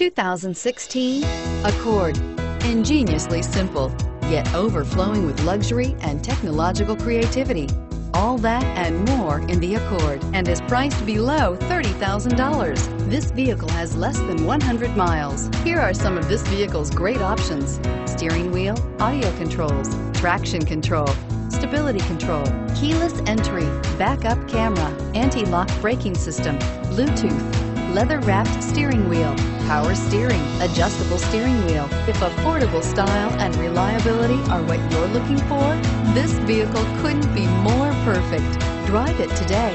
2016 Accord. Ingeniously simple, yet overflowing with luxury and technological creativity. All that and more in the Accord and is priced below $30,000. This vehicle has less than 100 miles. Here are some of this vehicle's great options. Steering wheel, audio controls, traction control, stability control, keyless entry, backup camera, anti-lock braking system, Bluetooth, leather-wrapped steering wheel, power steering, adjustable steering wheel. If affordable style and reliability are what you're looking for, this vehicle couldn't be more perfect. Drive it today.